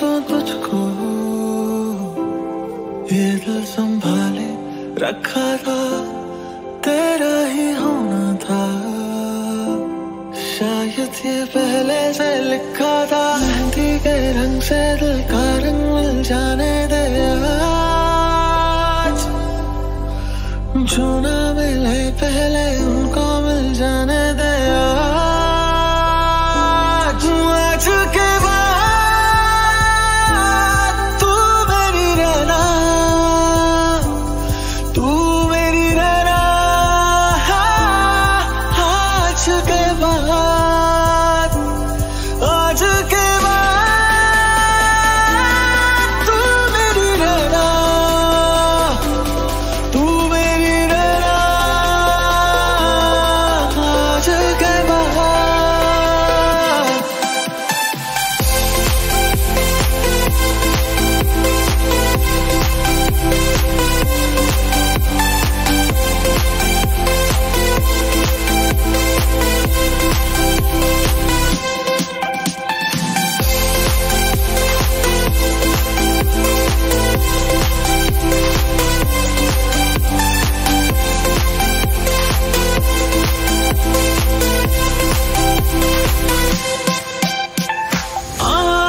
दो तुझको। ये दिल संभाले, रखा था, तेरा ही होना था। शायद ये पहले से लिखा था, मेहंदी के रंग से दिल का रंग मिल जाने दे।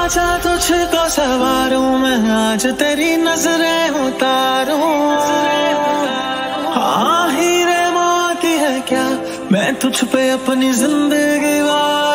आजा तुझको सवारू, मैं आज तेरी नज़रें उतारू। हाँ हीरे माती है क्या? मैं तुझ पे अपनी ज़िंदगी वारूं